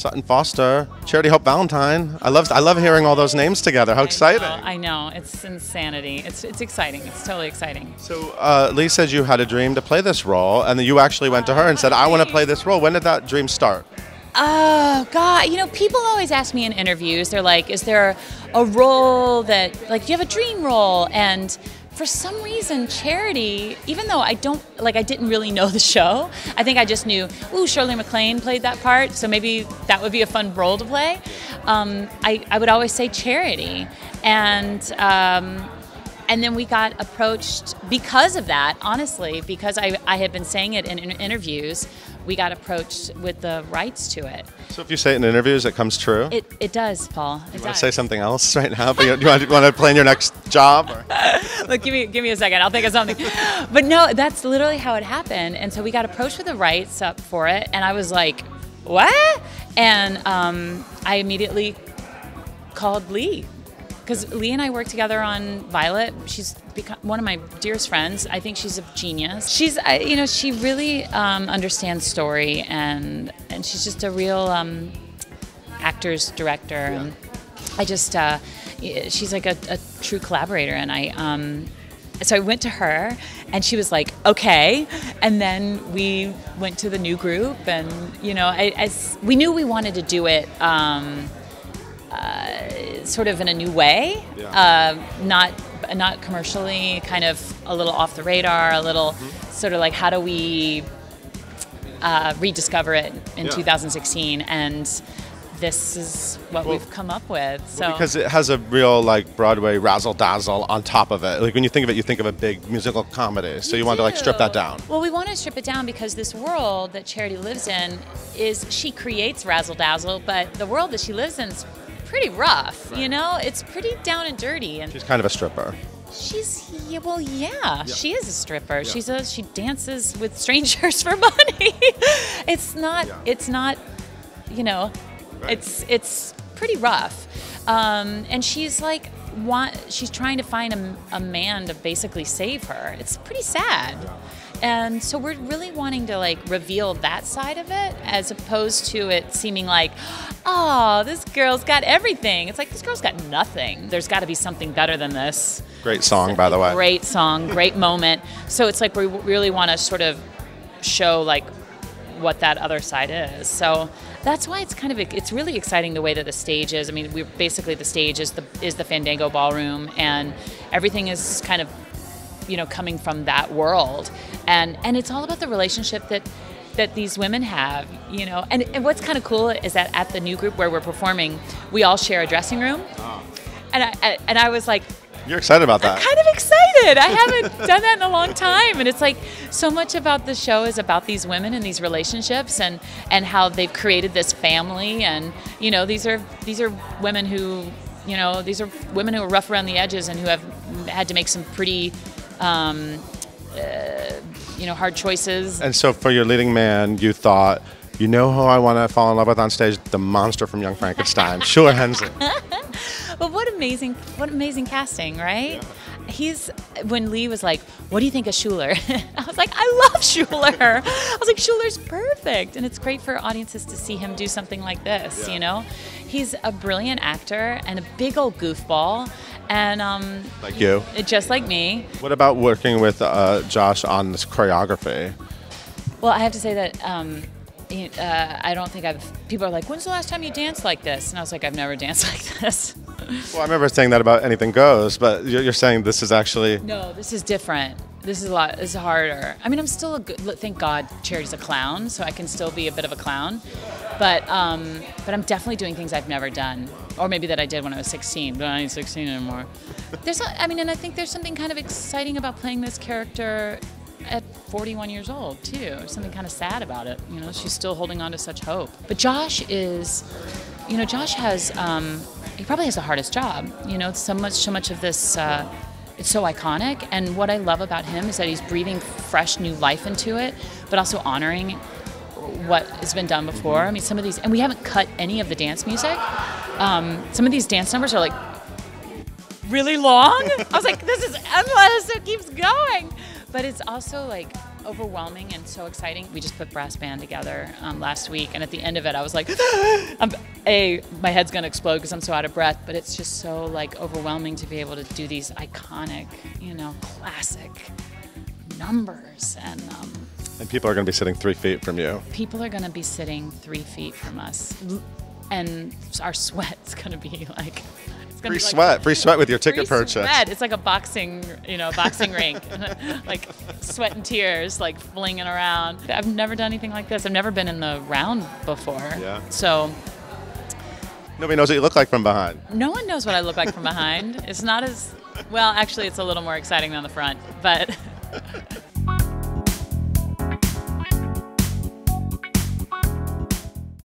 Sutton Foster, Charity Hope Valentine. I love I love hearing all those names together. How exciting! I know, it's insanity. It's it's exciting. It's totally exciting. So uh, Leigh says you had a dream to play this role, and then you actually went to her and said, "I want to play this role." When did that dream start? Oh God! You know, people always ask me in interviews. They're like, "Is there a role that like do you have a dream role?" And for some reason, Charity, even though I don't like, I didn't really know the show. I think I just knew, ooh, Shirley MacLaine played that part, so maybe that would be a fun role to play. Um, I, I would always say Charity, and. Um, and then we got approached because of that honestly because i, I had been saying it in, in interviews we got approached with the rights to it So if you say it in interviews, it comes true. it, it does paul it you want to say something else right now? But you, you, want, you want to plan your next job? Or? Look, give me give me a second. I'll think of something. But no, that's literally how it happened. And so we got approached with the rights up for it, and I was like, "What?" And um, I immediately called Leigh because Leigh and I work together on Violet. She's become one of my dearest friends. I think she's a genius. She's, you know, she really um, understands story, and and she's just a real um, actor's director. And I just, uh, she's like a, a true collaborator, and I. Um, so I went to her, and she was like, "Okay," and then we went to the new group, and you know, I, as we knew we wanted to do it. Um, sort of in a new way, uh, not not commercially, kind of a little off the radar, a little sort of like how do we uh, rediscover it in Yeah. 2016, and this is what we've come up with. So Because it has a real like Broadway razzle dazzle on top of it. Like when you think of it, you think of a big musical comedy. So you, want to like strip that down. Well, we want to strip it down because this world that Charity lives in is she creates razzle dazzle, but the world that she lives in is pretty rough. You know, it's pretty down and dirty, and She's kind of a stripper. She's yeah, well, yeah, she is a stripper. She's a she dances with strangers for money. it's not. It's not. You know, it's it's pretty rough. Um, and she's like, want, she's trying to find a, a man to basically save her. It's pretty sad. And so we're really wanting to like reveal that side of it as opposed to it seeming like, oh, this girl's got everything. It's like this girl's got nothing. There's got to be something better than this. Great song, by the way. Great song, great moment. So it's like we really want to sort of show like what that other side is. So that's why it's kind of it's really exciting the way that the stage is. I mean, we're basically the stage is the is the Fandango Ballroom, and everything is kind of you know coming from that world, and and it's all about the relationship that that these women have, you know. And, and what's kind of cool is that at the new group where we're performing, we all share a dressing room, ah. and I, I and I was like, You're excited about that. kind of excited. I haven't done that in a long time, and it's like so much about the show is about these women and these relationships, and and how they've created this family, and you know these are these are women who you know these are women who are rough around the edges and who have had to make some pretty. Um, uh, you know, hard choices. And so for your leading man, you thought, you know who I want to fall in love with on stage? The monster from Young Frankenstein, Shuler Hensley. But what amazing, what amazing casting, right? He's when Leigh was like, "What do you think of Shuler?" I was like, "I love Shuler." I was like, "Shuler's perfect," and it's great for audiences to see him do something like this. You know, he's a brilliant actor and a big old goofball, and um, Like you. just like me. What about working with uh, Josh on this choreography? Well, I have to say that um, uh, I don't think I've. People are like, "When's the last time you danced like this?" And I was like, "I've never danced like this." Well, I remember saying that about Anything Goes, but you're saying this is actually. No, this is different. This is a lot. This is harder. I mean, I'm still a good. Thank God, Charity's a clown, so I can still be a bit of a clown. But um, but I'm definitely doing things I've never done, or maybe that I did when I was 16, but I ain't 16 anymore. There's, a, I mean, and I think there's something kind of exciting about playing this character at 41 years old too. Something kind of sad about it. You know, she's still holding on to such hope. But Josh is, you know, Josh has. Um, he probably has the hardest job. You know, so much, so much of this. Uh, it's so iconic, and what I love about him is that he's breathing fresh new life into it, but also honoring what has been done before. I mean, some of these, and we haven't cut any of the dance music. Um, some of these dance numbers are like really long. I was like, this is endless. It keeps going, but it's also like overwhelming and so exciting. We just put brass band together um, last week, and at the end of it, I was like, I'm, "A, my head's gonna explode because I'm so out of breath." But it's just so like overwhelming to be able to do these iconic, you know, classic numbers, and um, And people are going to be sitting three feet from you. people are gonna be sitting three feet from us, and our sweat's gonna be like. Free like- sweat, free sweat with your ticket purchase. Sweat. It's like a boxing, you know, boxing rink, like sweat and tears, like flinging around. I've never done anything like this. I've never been in the round before. Yeah. So Nobody knows what you look like from behind. no one knows what I look like from behind. It's not as well. Actually, it's a little more exciting than the front, but